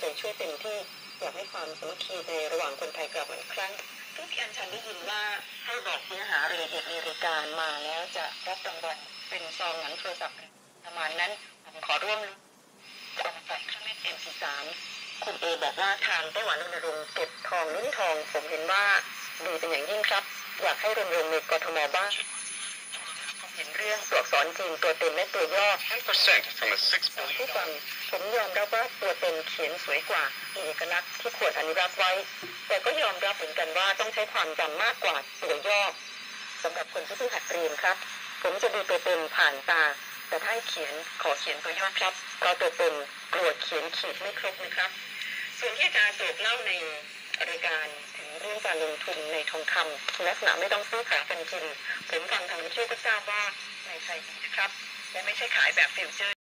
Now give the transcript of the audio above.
ใจช่วยเต็มที่อยากให้ความสมัคคีในระหว่างคนไทยกลับมาอีกครั้งทุกที่อันชันได้ยินว่าให้บอกเนื้อหารายละเอียดในรายการมาแล้วจะรับรางวัลเป็นซองหนังโทรศัพท์ประมาณนั้นผมขอร่วมจะเอามาแปะเครื่องเล่น MC3 คุณเอบอกว่าทางไต้หวันรณรงค์เก็บทองลุ้นทอง ผมเห็นว่าดีเป็นอย่างยิ่งครับ อยากให้รณรงค์ในกทมบ้าง รื่องตัวอักษรจีนตัวเต็มและตัวย่อ10% from a 6ผู้ billion ฟังผมยอมรับว่าตัวเต็มเขียนสวยกว่ามีเอกลักษณ์ที่ควรอนุรักษ์ไว้ แต่ก็ยอมรับเหมือนกันว่าต้องใช้ความจำมากกว่าตัวย่อสำหรับคนที่เพิ่งหัดเรียนครับ ผมจะดูตัวเต็มผ่านตา แต่ถ้าให้เขียนขอเขียนตัวย่อครับก็ตัวเต็มกลัวเขียนขีดไม่ครบนะครับ ส่วนที่อาจารย์โจกเล่าในรายการถึง เรื่องการลงทุนในทองคำลักษณะไม่ต้องซื้อขายกันจริงผมฟังทางวิทยุก็ทราบว่าในไทยนะครับและไม่ใช่ขายแบบฟิวเจอร์